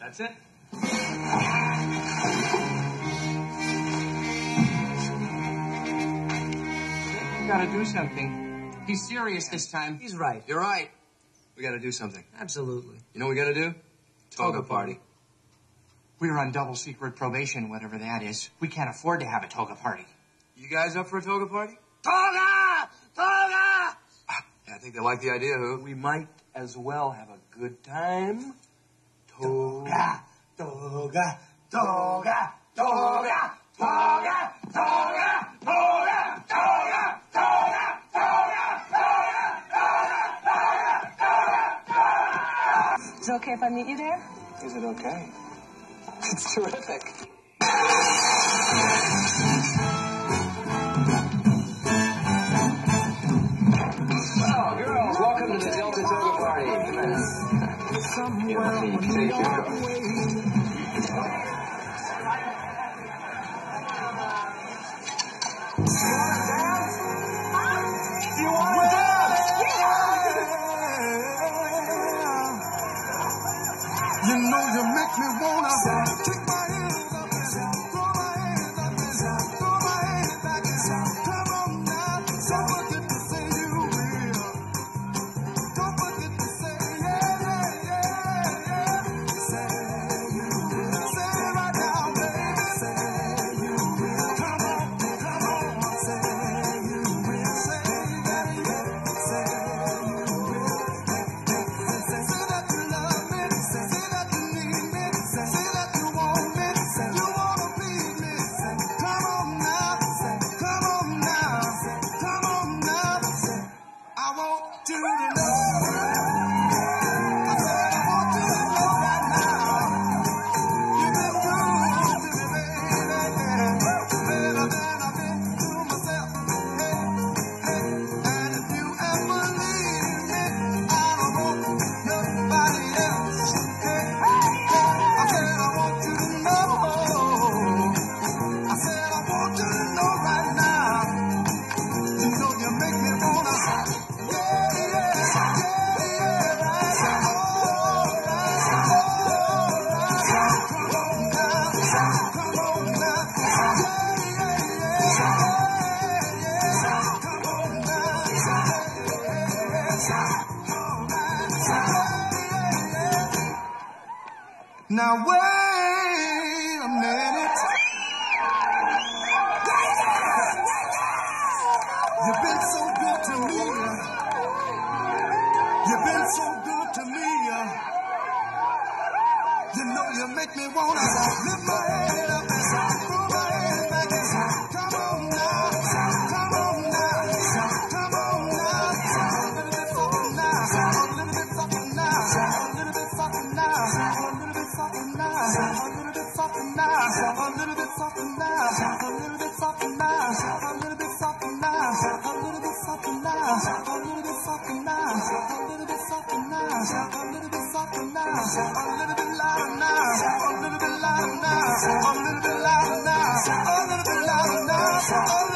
That's it. We gotta do something. He's serious this time. He's right. You're right. We gotta do something. Absolutely. You know what we gotta do? Toga party. We're on double secret probation, whatever that is. We can't afford to have a toga party. You guys up for a toga party? Toga! Hola! I think they like the idea, Hoot. We might as well have a good time. Toga, toga, toga, toga, toga, toga, toga, toga. Is it okay if I meet you there? Is it okay? It's terrific. 我的这一的。student. Now wait a minute. You've been so good to me. You've been so good to me. You know you make me wanna lift my head up now, a little bit softer now, a little bit softer now, a little bit softer now, a little bit softer now, a little bit softer now, a little bit softer now, a little bit softer now, a little bit louder now, a little bit louder now, a little bit louder now, a little bit louder now.